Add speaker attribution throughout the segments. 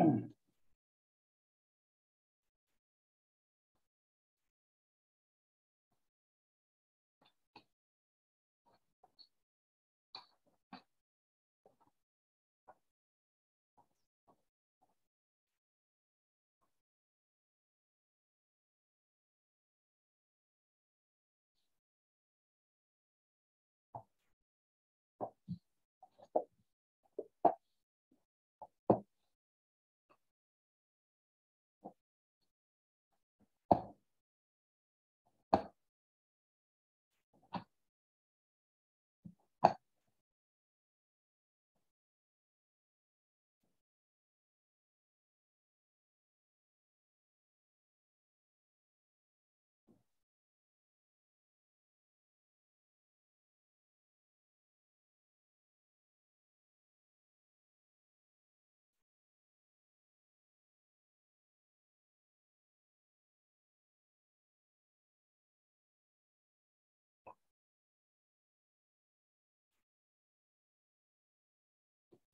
Speaker 1: Mm.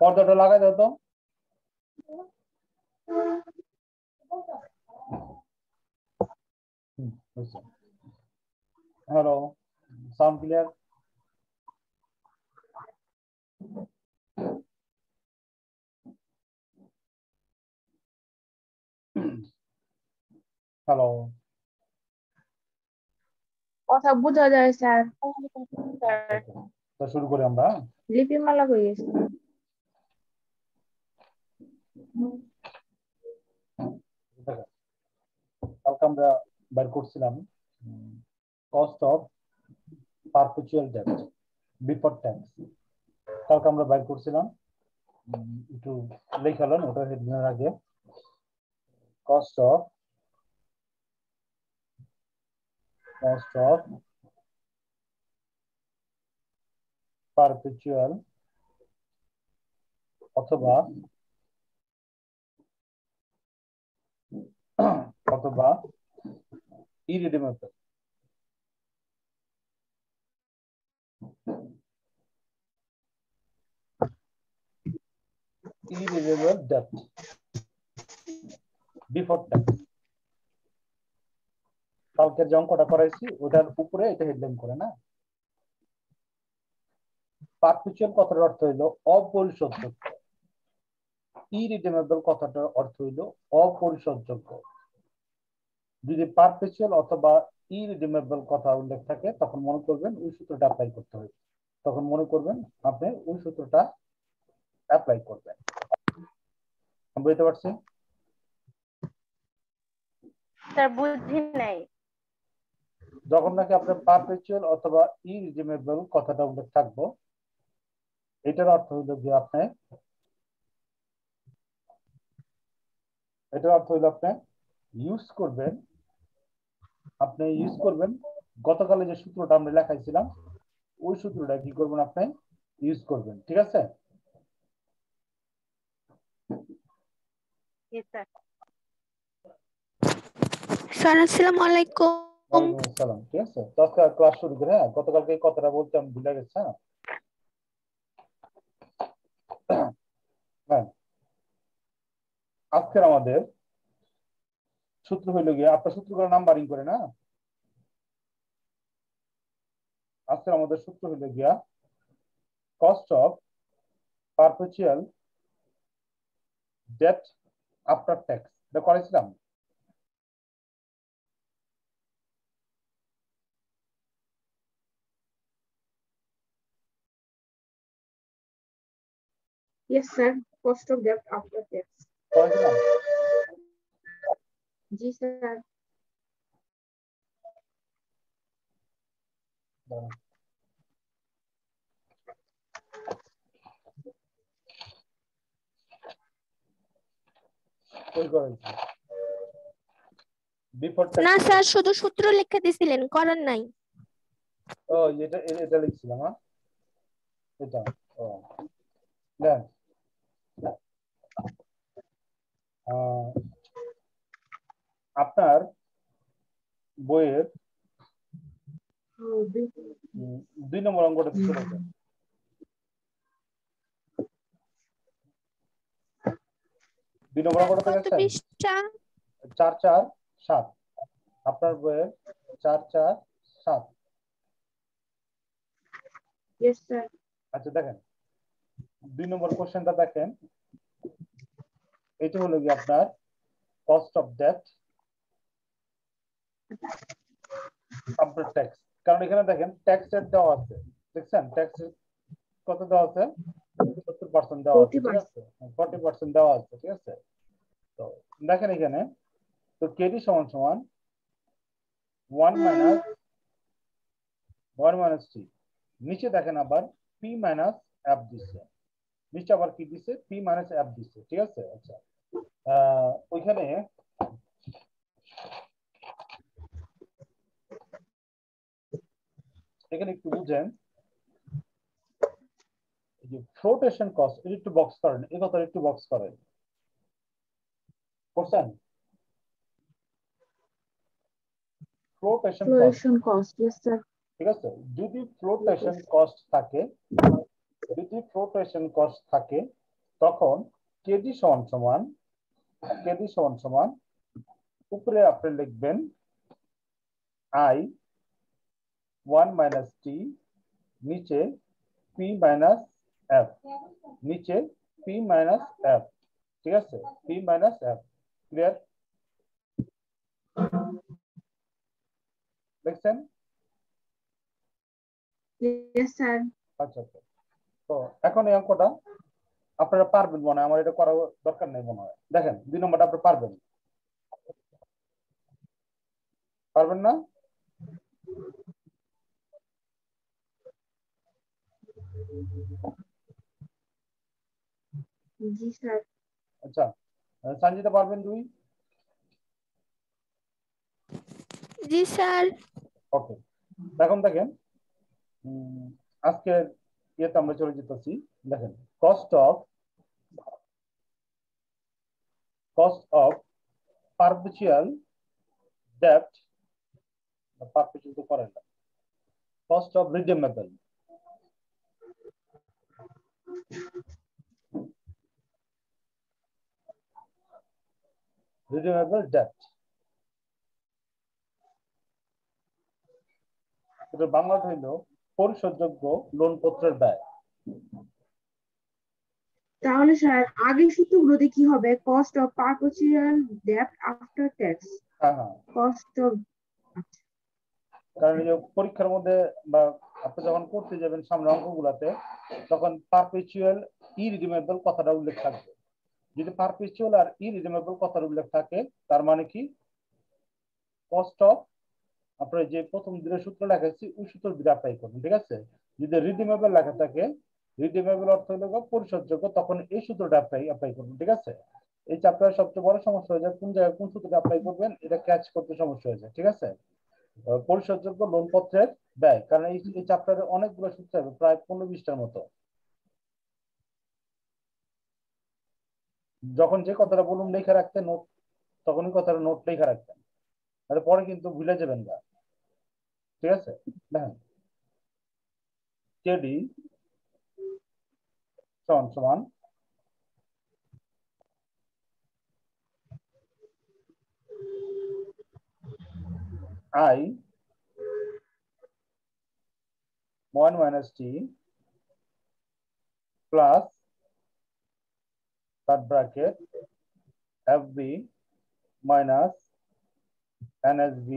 Speaker 1: পর্দাটা লাগাই দাও তো। হ্যালো সাউন্ড ক্লিয়ার হ্যালো
Speaker 2: কথা বোঝা যায় স্যার। স্যার
Speaker 1: তো শুরু করি আমরা।
Speaker 2: লিপিমালা হয়ে গেছে।
Speaker 1: কালকে আমরা বের করছিলাম cost of perpetual debt before tax কালকে আমরা বের করছিলাম একটু লেখালেন ওটা হেডিংয়ের আগে। Cost of cost of perpetual অথবা অথবা ইরিডিমেবল irredeemable debt কালকে যে অঙ্কটা করাইছি, ওটার উপরে এটা হেডলাইন করে, না? পারপিচুয়াল কথার অর্থ হইল অপরিশোধযোগ্য ইরিডিমেবল কথাটার অর্থ হইল অপরিশোধযোগ্য যদি পারপিচুয়াল অথবা ইরিডিমেবল কথা উল্লেখ থাকে তখন মনে করবেন ওই সূত্রটা অ্যাপ্লাই করতে হবে। তখন মনে করবেন আপনি ওই সূত্রটা অ্যাপ্লাই করবেন। বুঝতে পারছি
Speaker 2: স্যার বুঝি নাই।
Speaker 1: যখন নাকি আপনার পারপেচুয়াল অথবা ইরিডিমেবল কথাটা উল্লেখ থাকব এটার অর্থ হইল যে আপনি এটার অর্থ হইল আপনি ইউজ করবেন আপনি ইউজ করবেন। গতকালে যে সূত্রটা আমরা লেখাইছিলাম ওই সূত্রটা কি করবেন আপনি? ইউজ করবেন ঠিক আছে?
Speaker 3: স্যার আসসালামু আলাইকুম।
Speaker 1: আসসালাম ঠিক আছে? তো আজকে ক্লাস শুরু করে হ্যাঁ? গতকালকে কথাটা বলতে আমি ভুলে গেছি হ্যাঁ? হ্যাঁ। আজকের আমাদের সূত্র হইল গিয়ে, আপনার সূত্রগুলো নাম্বারিং করে না? আজকের আমাদের সূত্র হইল গিয়া cost of perpetual debt after tax এটা করেছিলাম
Speaker 2: sir cost of debt after tax
Speaker 1: করেছিলাম
Speaker 2: জি স্যার।
Speaker 3: না স্যার শুধু সূত্র লিখে দিছিলেন করার নাই।
Speaker 1: ও এটা এটা লিখছিলাম হ্যাঁ? এটা ও। দেন আপনার বইয়ের দুই নম্বর অঙ্কটা চলে যান দুই নম্বর অঙ্কটা চার চার সাত। আপনার বইয়ের চার চার সাত। আচ্ছা দেখেন। দুই নম্বর কোশ্চেনটা দেখেন। এটা হলো কি আপনার cost of debt after tax কারণ এখানে দেখেন ট্যাক্স রেট দেওয়া আছে দেখছেন? ট্যাক্স কত দেওয়া আছে? সত্তর পার্সেন্ট দেওয়া আছে ঠিক আছে? Forty percent. দেওয়া আছে ঠিক আছে? তো দেখেন এখানে তো কেডি সমান সমান one minus one minus T নিচে দেখেন আবার পি মাইনাস অ্যাপ দিচ্ছে। নিচে আবার কি দিচ্ছে পি মাইনাস অ্যাপ দিচ্ছে ঠিক আছে? আচ্ছা। ওইখানে এখানে একটু বুঝেন। যে ফ্লোটেশন কস্ট এটা একটু বক্স করেন এই কথা একটু বক্স করেন। করছেন? ফ্লোটেশন কস্ট ঠিক আছে? যদি ফ্লোটেশন কস্ট থাকে যদি ফ্লোটেশন কস্ট থাকে তখন কেডি সমান সমান কেডি সমান সমান উপরে আপনি লিখবেন আই ওয়ান মাইনাস টি নিচে পি মাইনাস এফ নিচে পি মাইনাস এফ ঠিক আছে? পি মাইনাস এফ ক্লিয়ার দেখছেন? আচ্ছা আচ্ছা। তো এখন এই অঙ্কটা আপনারা পারবেন মনে হয় আমার এটা করার দরকার নেই মনে হয়। দেখেন দুই নম্বরটা আপনি পারবেন। পারবেন না?
Speaker 2: জি স্যার।
Speaker 1: আচ্ছা সঞ্জিতা পারবেন দুই?
Speaker 3: জি স্যার।
Speaker 1: ওকে। এখন দেখেন উম, আজকের ইয়েতে আমরা চলে যেতেছি, দেখেন cost of cost of perpetual ডেপ্ট perpetual তো করেন না কস্ট অফ রিডেমেবল রিডেমেবল ডেপ্ট বাংলাতে হইল পরিশোধযোগ্য লোন পত্রের ব্যয়।
Speaker 2: তাহলে স্যার আগের সূত্রগুলোতে কি হবে? কস্ট অফ পারপোচিয়াল ডেপ্ট আফটার ট্যাক্স কস্ট অফ
Speaker 1: কারণ যে পরীক্ষার মধ্যে বা আপনি যখন করতে যাবেন সামনে অঙ্কগুলাতে তখন পারপিচুয়াল ইরিডিমেবল কথাটা উল্লেখ থাকবে। যদি পারপিচুয়াল আর ইরিডিমেবল কথার উল্লেখ থাকে তার মানে কি? কস্ট অফ আপনার যে প্রথম দিনের সূত্র লেখাচ্ছি ওই সূত্র দিয়ে অ্যাপ্লাই করবেন, ঠিক আছে? যদি রিডিমেবল লেখা থাকে রিডিমেবল অর্থ হলো গিয়ে পরিশোধযোগ্য, তখন এই সূত্রটা অ্যাপ্লাই অ্যাপ্লাই করবেন, ঠিক আছে? এই চ্যাপ্টারের সবচেয়ে বড় সমস্যা হয়ে যায়, কোন জায়গায় কোন সূত্রটা অ্যাপ্লাই করবেন, এটা ক্যাচ করতে সমস্যা হয়ে যায়, ঠিক আছে? পরিশোধযোগ্য লোন পত্রের ব্যয়, কারণ এই চ্যাপ্টারে অনেকগুলো সূত্র হবে প্রায় পনেরো বিশটার মতো। যখন যে কথাটা বলুন লেখা রাখতে নোট তখনই কথাটা নোট লেখা রাখতেন তাহলে পরে কিন্তু ভুলে যাবেন না। ঠিক আছে? দেখেন। কেডি সমান সমান I one minus T plus cut bracket FB minus NSB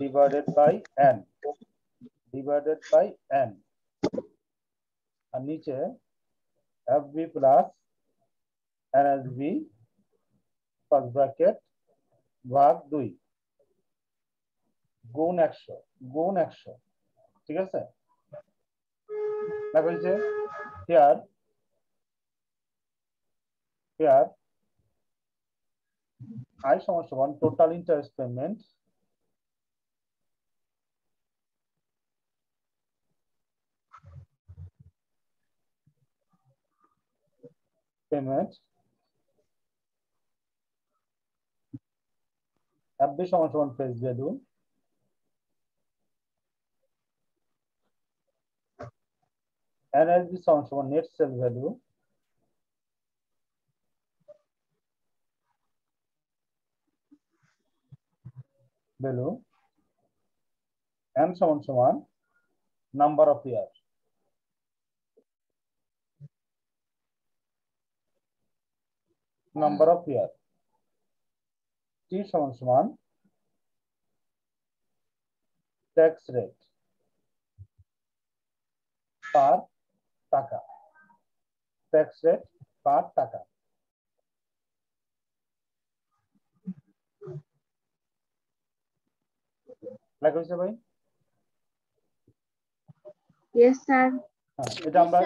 Speaker 1: divided by N divided by N আর নিচে FB plus NSB first bracket ভাগ দুই গুণ একশো গুণ একশো ঠিক আছে দেখা হয়েছে here here I সমান সমান total interest payment payment FB সমান সমান face value NSB সমান সমান net sale value n সমান সমান number of year. Number of year. T সমান সমান ট্যাক্স রেট পার টাকা। ট্যাক্স রেট পার টাকা। লেখা হয়েছে ভাই?
Speaker 2: ইয়েস স্যার
Speaker 1: এটা আমরা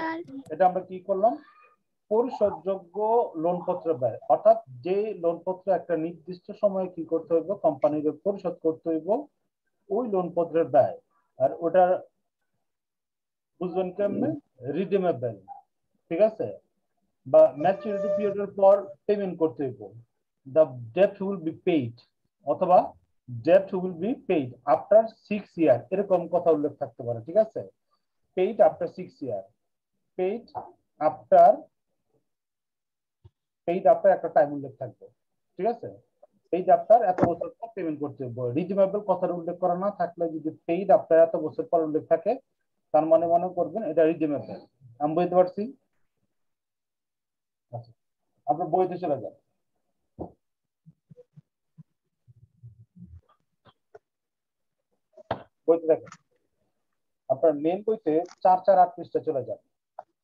Speaker 1: এটা আমরা কি করলাম? পরিশোধযোগ্য লোন পত্র ব্যয়। অর্থাৎ যে লোন পত্র একটা নির্দিষ্ট সময়ে কি করতে হইব কোম্পানিকে পরিশোধ করতে হইব ওই লোন পত্রের ব্যয়। আর ওটার বুঝবেন কেমনে? রিডিমেবল ঠিক আছে? বা ম্যাচুরিটি পিরিয়ডের পর পেমেন্ট করতে হইব। The debt will be paid অথবা debt will be paid after six year এরকম কথা উল্লেখ থাকতে পারে, ঠিক আছে? Paid after six year paid after paid after একটা টাইম উল্লেখ থাকবে, ঠিক আছে? পেইড আফটার এত বছর পর পেমেন্ট করতে হবে। রিডিমেবল কথার উল্লেখ করা না থাকলে যদি পেইড আফটার এত বছর পর উল্লেখ থাকে, তার মানে মনে করবেন এটা রিডিমেবল আমি বুঝতে পারছি? আচ্ছা। আপনার বইতে চলে যান। বইতে দেখেন আপনার মেন বইতে চার চার আট পৃষ্ঠা চলে যান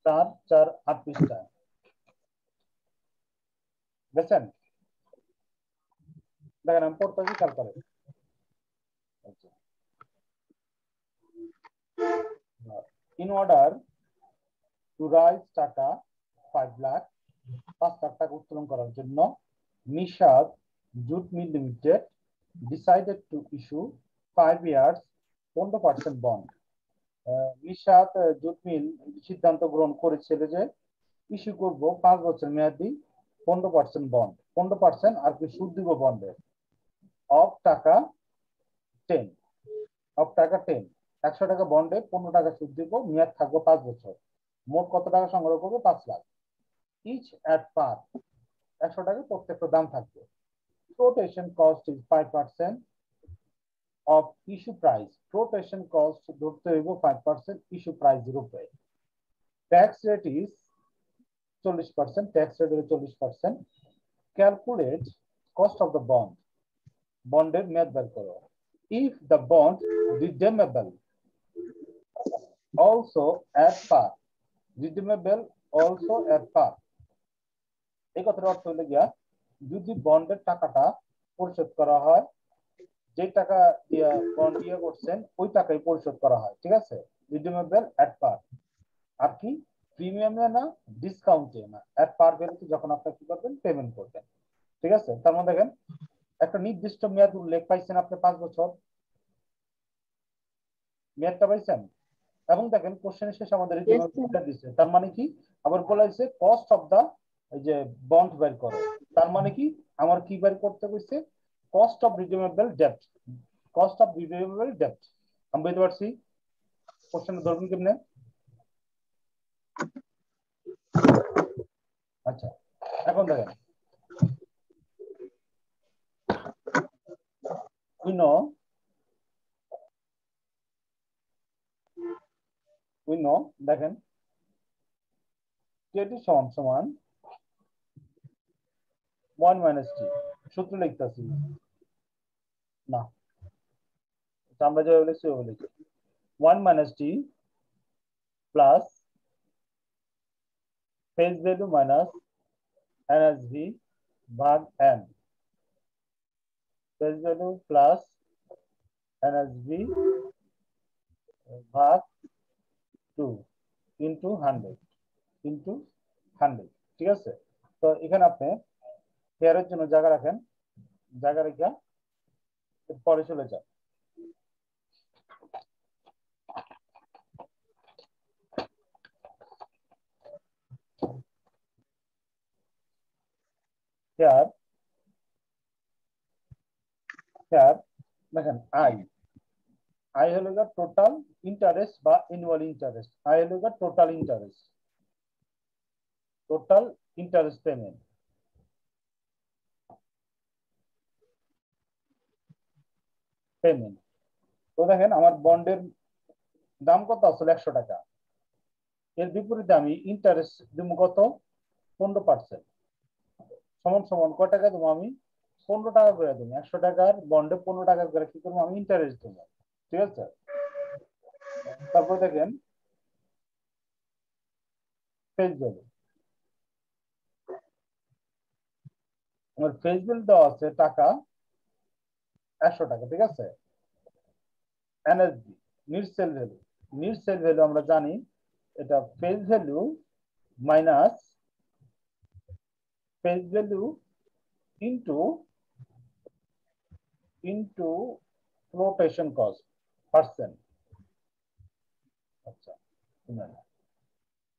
Speaker 1: চার চার আট পৃষ্ঠা। দেখছেন দেখেন, আমি পড়তে খেয়াল করেন in order to raise টাকা ফাইভ লাখ পাঁচ লাখ টাকা উত্তোলন করার জন্য Nishad jute mill limited decided to issue five years পনেরো percent bond Nishad jute mill সিদ্ধান্ত গ্রহণ করেছিল যে ইস্যু করব পাঁচ বছর মেয়াদি পনেরো পার্সেন্ট বন্ড পনেরো পার্সেন্ট আর কি সুদ দিব বন্ডের অফ টাকা টেন অফ টাকা টেন একশো টাকা বন্ডে পনেরো টাকা সুদ দিব, মেয়াদ থাকব পাঁচ বছর। মোট কত টাকা সংগ্রহ করব? পাঁচ লাখ। ইচ অ্যাট পার একশো টাকা প্রত্যেকটা দাম থাকবে। flotation cost is 5% of issue price. Flotation cost ধরতে হইব 5% issue price এর উপরে। Tax rate is 40%, tax rate হলো 40%. Calculate cost of the bond. বন্ডের মেয়াদ বের করো। If the bond redeemable also at par. Redeemable also at par. এই কথার অর্থ হলো গিয়া যদি বন্ডের টাকাটা পরিশোধ করা হয় যে টাকা বন্ড ইয়ে করছেন ওই টাকাই পরিশোধ করা হয় ঠিক আছে? রিডিমেবল অ্যাট পার আর কি? প্রিমিয়ামে না ডিসকাউন্টে না। অ্যাট পার ভ্যালুতে যখন আপনি কি করবেন? পেমেন্ট করবেন। ঠিক আছে? তার মধ্যে দেখেন একটা নির্দিষ্ট মেয়াদ উল্লেখ পাইছেন আপনি পাঁচ বছর। মেয়াদটা পাইছেন? এবং দেখেন কোশ্চেনের শেষে আমাদের দিচ্ছে তার মানে কি? আবার বলা হয়েছে কস্ট অফ দা এই যে বন্ড বের করো। তার মানে কি? আমার কি বের করতে কইছে cost of redeemable ডেপ্ট cost of redeemable ডেপ্ট আমি বুঝতে পারছি কোশ্চেন ধরবেন কেমনে আচ্ছা এখন দেখেন we know we know দেখেন কেটি সমান সমান ওয়ান মাইনাস টি সূত্র লিখতেছি না আমরা যেভাবে লিখছি ওভাবে লিখি one minus T plus face value minus NSV ভাগ N face value plus NSV ভাগ two into hundred into hundred ঠিক আছে তো এখানে আপনি হেয়ারের জন্য জায়গা রাখেন, জায়গা রেখে পরে চলে যান। here here দেখেন, আই। আই হলো গা টোটাল ইন্টারেস্ট বা অ্যানুয়াল ইন্টারেস্ট আই হলো গা total interest total interest payment payment তো দেখেন, আমার বন্ডের দাম কত? আসলে একশো টাকা। এর বিপরীতে আমি ইন্টারেস্ট দিব কত? পনেরো পার্সেন্ট সমান সমান কয় টাকা দেবো আমি? পনেরো টাকা করে দেবো একশো টাকার বন্ডে পনেরো টাকা করে কি করব আমি? ইন্টারেস্ট দেবো ঠিক আছে? তারপর দেখেন ফেস ভ্যালু আমার ফেস ভ্যালু দেওয়া আছে টাকা একশো টাকা, ঠিক আছে? NSB net sale value net sale value আমরা জানি, এটা face value minus face value into into flotation cost percent আচ্ছা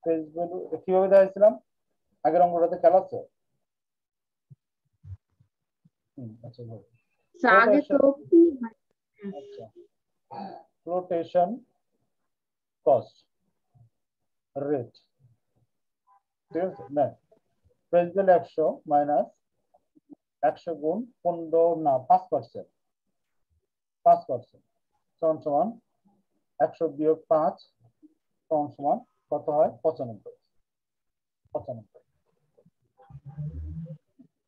Speaker 1: ফেস ভ্যালু কীভাবে দেখাইছিলাম? আগের অঙ্কটাতে খেলা আছে? আচ্ছা ফ্লোটেশন কস্ট রেট ঠিক আছে? না প্রেস ভ্যালু একশো মাইনাস একশো গুণ পনেরো না পাঁচ পার্সেন্ট পাঁচ পার্সেন্ট সমান সমান একশো বিয়োগ পাঁচ সমান সমান কত হয়? পঁচানব্বই। পঁচানব্বই।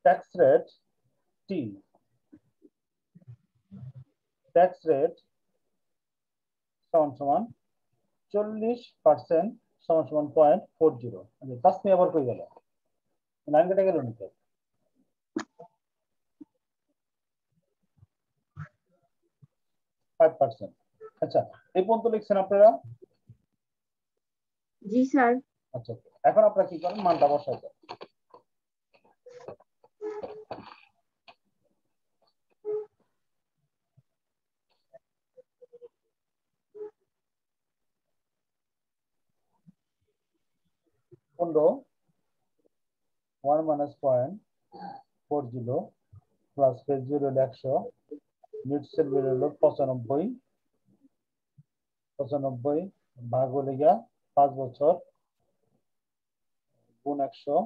Speaker 1: Tax rate T tax rate সমান সমান চল্লিশ পার্সেন্ট সমান সমান পয়েন্ট ফোর জিরো নিয়ে আবার কই গেল। নাইন কেটে গেল নিতে ফাইভ পার্সেন্ট আচ্ছা এই পর্যন্ত লিখছেন আপনারা?
Speaker 2: জি স্যার।
Speaker 1: আচ্ছা এখন আপনারা কি করেন? মানটা বসাইতে পনেরো one minus point four zero plus face zero একশো মিডসেল বের হলো পঁচানব্বই পঁচানব্বই ভাগ হলে গিয়া পাঁচ বছর, গুণ একশো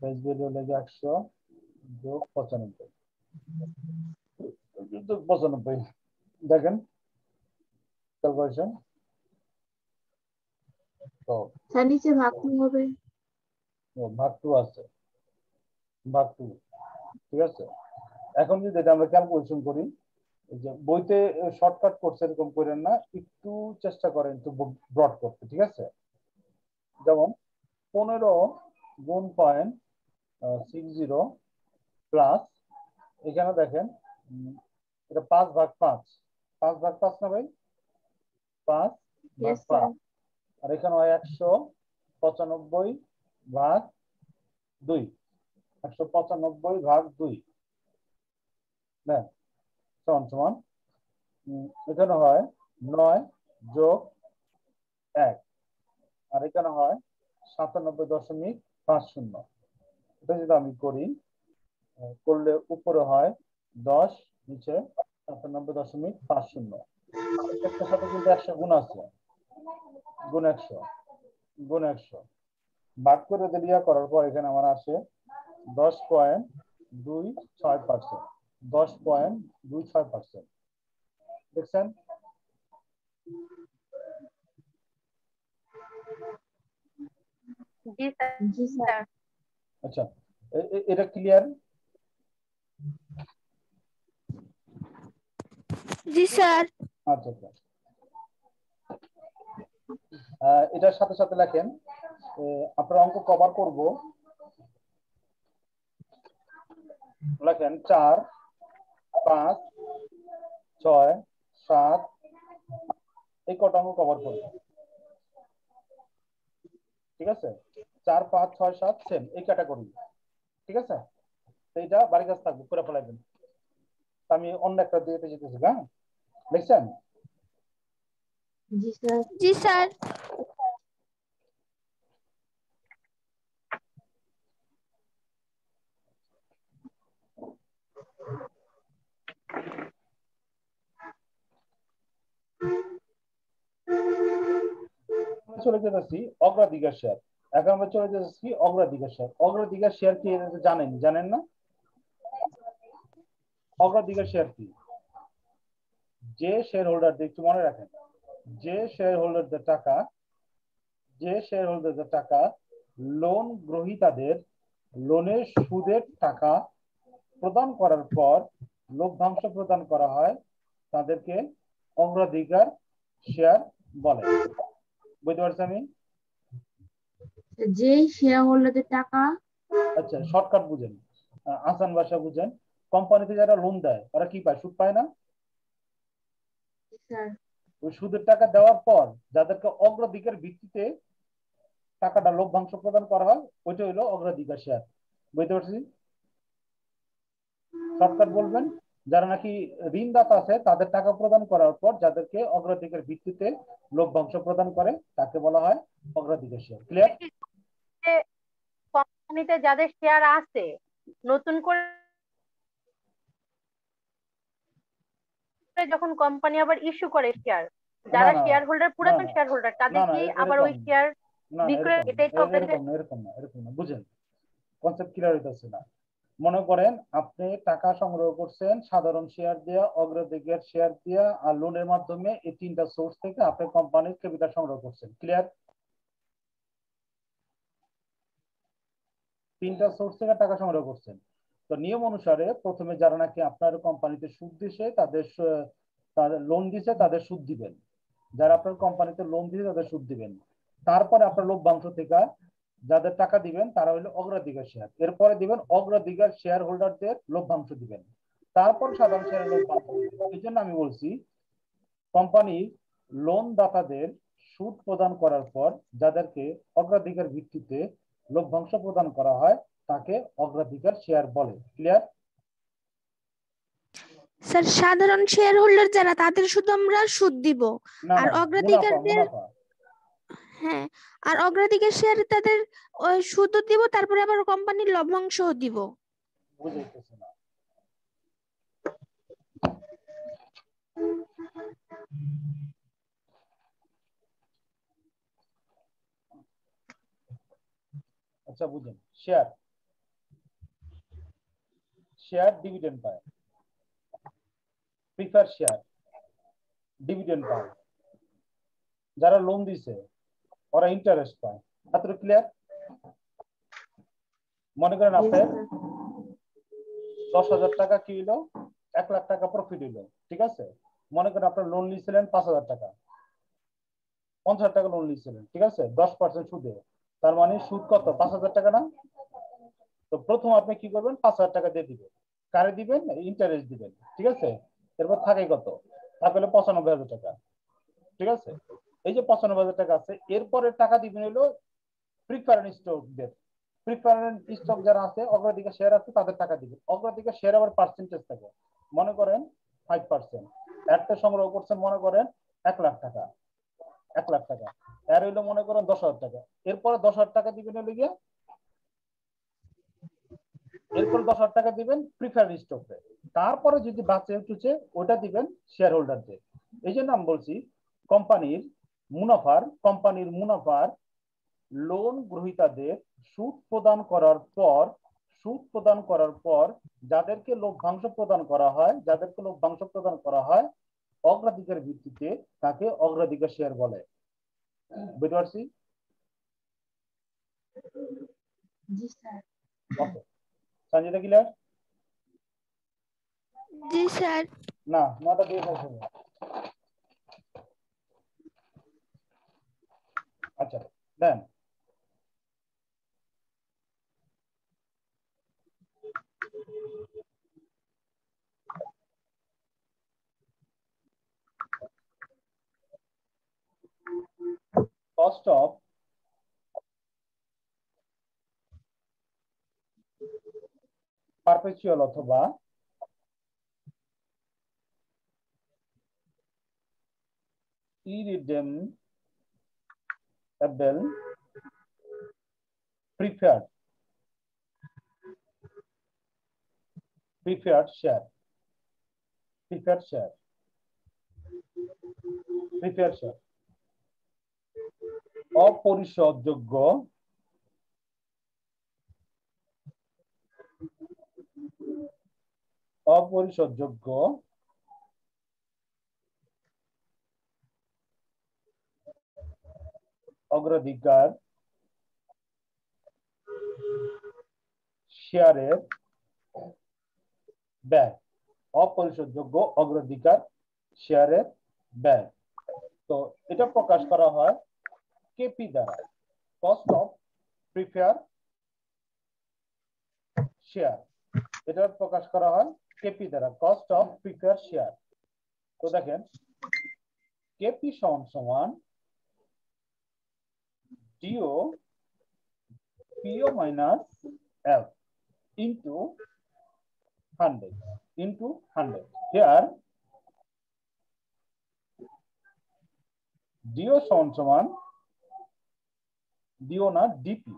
Speaker 1: ফেস বিল হলে গিয়া একশো যোগ পঁচানব্বই। পঁচানব্বই, দেখেন ক্যালকুলেশন
Speaker 2: স্যার নিচে ভাগ হবে?
Speaker 1: ভাগ টু আছে। ভাগ টু ঠিক আছে? এখন যদি এটা আমরা ক্যালকুলেশন করি যে বইতে শর্টকাট করছে এরকম করেন না একটু চেষ্টা করেন একটু ব্রড করতে ঠিক আছে? যেমন পনেরো গুণ পয়েন্ট সিক্স জিরো প্লাস এখানে দেখেন এটা পাঁচ ভাগ পাঁচ। পাঁচ ভাগ পাঁচ না ভাই? পাঁচ ভাগ পাঁচ। আর এখানে হয় একশো পঁচানব্বই ভাগ দুই। একশো পঁচানব্বই ভাগ দুই। সমান সমান। এখানে হয় নয় যোগ এক। আর এখানে হয় সাতানব্বই দশমিক পাঁচ শূন্য। এটা যদি আমি করি করলে উপরে হয় দশ, নিচে সাতানব্বই দশমিক পাঁচ শূন্য। সাথে কিন্তু একশো গুণ আছে। গুণ একশো গুণ একশো ভাগ করে দেলিয়া করার পর এখানে আমার আসে দশ পয়েন্ট দুই ছয় পার্সেন্ট দশ পয়েন্ট দুই ছয় পার্সেন্ট দেখছেন?
Speaker 4: জি স্যার।
Speaker 2: জি স্যার।
Speaker 1: আচ্ছা এটা ক্লিয়ার
Speaker 3: জি স্যার।
Speaker 1: আচ্ছা আচ্ছা। এটার সাথে সাথে লেখেন আপনারা অঙ্ক কভার করব। লেখেন, চার, পাঁচ, ছয়, সাত, এই কটা অঙ্ক কভার করব। ঠিক আছে? চার, পাঁচ, ছয়, সাত সেম এই ক্যাটাগরি ঠিক আছে? এইটা বাড়ি কাজ থাকবে, করে ফেলাইবেন। আমি অন্য একটা দিয়ে যেতেছি হ্যাঁ? দেখছেন?
Speaker 2: জি স্যার
Speaker 3: জি স্যার
Speaker 1: আমরা চলে যেতেছি অগ্রাধিকার শেয়ার এখন আমরা চলে যেতেছি অগ্রাধিকার শেয়ার অগ্রাধিকার শেয়ার কি জানেন জানেন না? অগ্রাধিকার শেয়ার কি? যে শেয়ার হোল্ডারদের একটু মনে রাখেন। যে শেয়ার হোল্ডারদের টাকা যে শেয়ার হোল্ডারদের টাকা লোন গ্রহীতাদের লোনের সুদের টাকা প্রদান করার পর লভ্যাংশ প্রদান করা হয় তাদেরকে অগ্রাধিকার শেয়ার বলে। বুঝতে পারছি আমি?
Speaker 2: যে শেয়ার হোল্ডারদের টাকা
Speaker 1: আচ্ছা শর্টকাট বুঝেন। আসান ভাষা বুঝেন। কোম্পানিতে যারা লোন দেয় ওরা কি পায়? সুদ পায় না? ওই সুদের টাকা দেওয়ার পর যাদেরকে অগ্রাধিকার ভিত্তিতে টাকাটা লভ্যাংশ প্রদান করা হয়, ওইটা হলো অগ্রাধিকার শেয়ার বুঝতে পারছি শর্টকাট বলবেন, যারা নাকি ঋণদাতা আছে, তাদের টাকা প্রদান করার পর যাদেরকে অগ্রাধিকার ভিত্তিতে লভ্যাংশ প্রদান করে, তাকে বলা হয় অগ্রাধিকার শেয়ার ক্লিয়ার
Speaker 4: কোম্পানিতে যাদের শেয়ার আছে, নতুন করে যখন কোম্পানি আবার ইস্যু করে শেয়ার যারা শেয়ার হোল্ডার পুরাতন শেয়ার হোল্ডার
Speaker 1: না,
Speaker 4: তাদেরকে আবার ওই শেয়ার বিক্রয়- এটাই তো আপনাদের-
Speaker 1: এরকম না এরকম না বুঝেন কনসেপ্ট ক্লিয়ার হইতেছে না। মনে করেন আপনি টাকা সংগ্রহ করছেন সাধারণ শেয়ার দিয়া অগ্রাধিকার শেয়ার দিয়া আর লোনের মাধ্যমে এই তিনটা সোর্স থেকে আপনি কোম্পানির ক্যাপিটাল সংগ্রহ করছেন। ক্লিয়ার তিনটা সোর্স থেকে টাকা সংগ্রহ করছেন। তো নিয়ম অনুসারে প্রথমে যারা নাকি আপনার কোম্পানিতে সুদ দিছে, তাদের তাদের লোন দিছে, তাদের সুদ দিবেন। যারা আপনার কোম্পানিতে লোন দিছে, তাদের সুদ দিবেন। তারপরে আপনার লভ্যাংশ থেকে যাদের টাকা দিবেন, তারা হলো অগ্রাধিকার শেয়ার এরপরে দিবেন অগ্রাধিকার শেয়ার হোল্ডারদের লভ্যাংশ দিবেন। তারপর সাধারণ শেয়ারের লভ্যাংশ। এই জন্য আমি বলছি কোম্পানির লোন দাতাদের সুদ প্রদান করার পর যাদেরকে অগ্রাধিকার ভিত্তিতে লভ্যাংশ প্রদান করা হয় তাকে অগ্রাধিকার শেয়ার বলে। ক্লিয়ার
Speaker 3: স্যার সাধারণ শেয়ার হোল্ডার যারা তাদের শুধু আমরা সুদ দিব। আর অগ্রাধিকারদের-। হ্যাঁ আর অগ্রাধিকার শেয়ার তাদের ওই সুদও দিব তারপরে আবার কোম্পানির লভ্যাংশও দিব।
Speaker 1: বুঝাইতেছে না। আচ্ছা বুঝেন। শেয়ার শেয়ার ডিভিডেন্ড পায় প্রিফার শেয়ার ডিভিডেন্ড পায় যারা লোন দিছে ওরা ইন্টারেস্ট পায়। মাত্র ক্লিয়ার মনে করেন আপনার দশ হাজার টাকা কি হইল? এক লাখ টাকা প্রফিট হইল। ঠিক আছে? মনে করেন আপনার লোন নিয়েছিলেন পাঁচ হাজার টাকা। পঞ্চাশ টাকা লোন নিয়েছিলেন ঠিক আছে? দশ পার্সেন্ট সুদে। তার মানে সুদ কত? পাঁচ হাজার টাকা না? তো প্রথম আপনি কি করবেন? পাঁচ হাজার টাকা দিয়ে দিবেন। কারে দিবেন? ইন্টারেস্ট দিবেন। ঠিক আছে? এরপর থাকে কত? তাহলে পঁচানব্বই হাজার টাকা। ঠিক আছে? এই যে পঁচানব্বই হাজার টাকা আছে, এরপরে টাকা দিবেন হলো প্রিফারেন্স স্টকদের স্টক যারা আছে, অগ্রাধিকার শেয়ার আছে, তাদের টাকা দিবেন। অগ্রাধিকার শেয়ার আবার পার্সেন্টেজ থাকে। মনে করেন ফাইভ পার্সেন্ট একটা সংগ্রহ করছেন, মনে করেন এক লাখ টাকা। এক লাখ টাকা। এর হইল মনে করেন দশ হাজার টাকা। এরপরে দশ হাজার টাকা দিবেন হলে গিয়ে এরপর দশ হাজার টাকা দিবেন প্রিফারেন্স স্টকে তারপরে যদি বাঁচে টুচে ওটা দিবেন শেয়ার হোল্ডারদের এই জন্য আমি বলছি কোম্পানির মুনাফার কোম্পানির মুনাফার লোন গ্রহীতাদের সুদ প্রদান করার পর সুদ প্রদান করার পর যাদেরকে লভ্যাংশ প্রদান করা হয় যাদেরকে লভ্যাংশ প্রদান করা হয় অগ্রাধিকার ভিত্তিতে তাকে অগ্রাধিকার শেয়ার বলে। বুঝতে পারছি?
Speaker 2: জি স্যার।
Speaker 1: ওকে সঞ্জিতা ক্লিয়ার
Speaker 3: জি স্যার।
Speaker 1: না নটা দিয়ে শেষ হবে আচ্ছা দেন। Cost of পারপেচুয়াল অথবা irredeemable preferred preferred share preferred share preferred share অপরিশোধযোগ্য অপরিশোধযোগ্য। অগ্রাধিকার। শেয়ারের ব্যয়। অপরিশোধযোগ্য অগ্রাধিকার শেয়ারের ব্যয়। তো এটা প্রকাশ করা হয় কেপি দ্বারা। কস্ট অফ প্রিফেয়ার শেয়ার এটা প্রকাশ করা হয় কেপি দ্বারা কস্ট অফ প্রিফেয়ার শেয়ার তো দেখেন কেপি সমান সমান DO PO minus F into hundred into hundred here DO সমান সমান ডিও না DP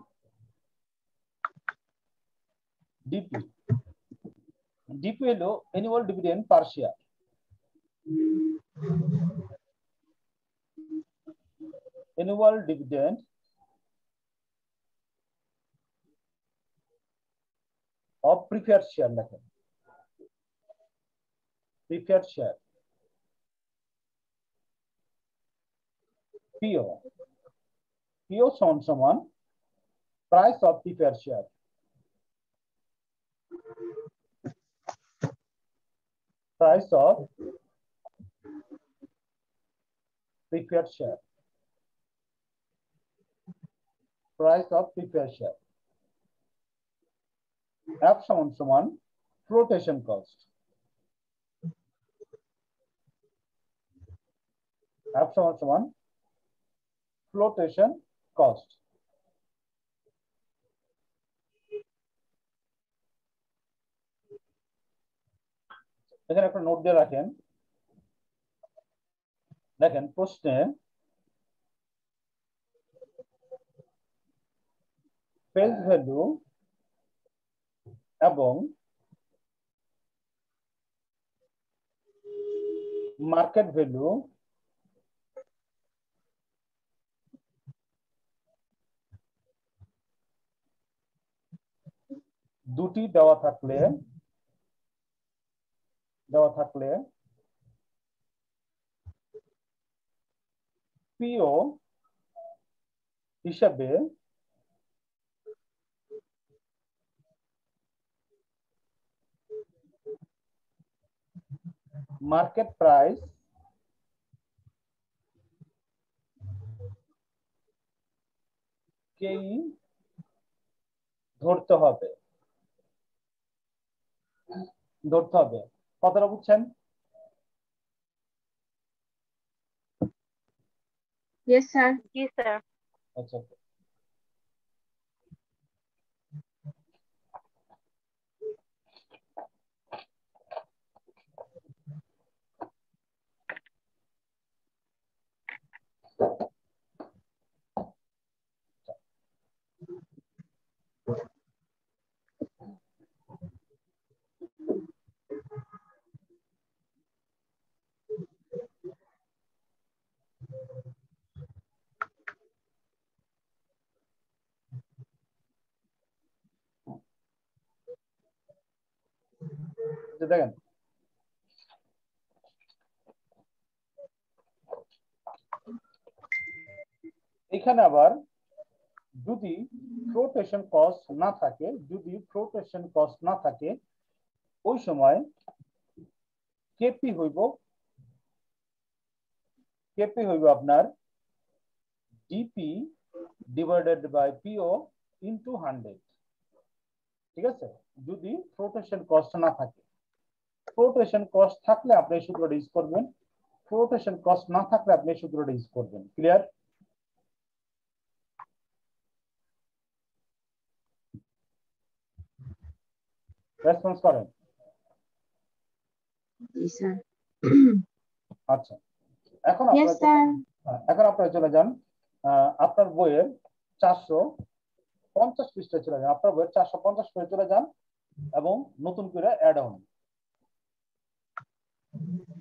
Speaker 1: DP ডিপি হলো annual dividend per share annual dividend of prefer share লেখেন প্রিফেয়ার শেয়ার পিও পিও সমান সমান price of prefer share price of prepared share. Price of prepared share. F someone someone flotation cost. F someone someone flotation cost. এখানে একটা note দিয়ে রাখেন। দেখেন, প্রশ্নে face value এবং মার্কেট ভ্যালু দুটি দেওয়া থাকলে দেওয়া থাকলে পিও হিসাবে মার্কেট প্রাইস কেই ধরতে হবে? ধরতে হবে। কতটা বুঝছেন
Speaker 2: Yes, sir.
Speaker 4: জি স্যার
Speaker 1: আচ্ছা দেখেন। এখানে আবার যদি ফ্লোটেশন কস্ট না থাকে, যদি ফ্লোটেশন কস্ট না থাকে, ওই সময় কেপি হইব কেপি হইব আপনার DP divided by PO into hundred ঠিক আছে? যদি ফ্লোটেশন কস্ট না থাকে। ফ্লোটেশন কস্ট থাকলে আপনি এই সূত্রটা ইউজ করবেন। ফ্লোটেশন কস্ট না থাকলে আপনি এই সূত্রটা ইউজ করবেন। ক্লিয়ার রেসপন্স করেন। আচ্ছা। এখন. হ্যাঁ, এখন আপনারা চলে যান। আপনার বইয়ের চারশো পঞ্চাশ পৃষ্ঠায় চলে যান। আপনার বইয়ের চারশো পঞ্চাশ পৃষ্ঠায় চলে যান এবং নতুন করে অ্যাড অন Thank you.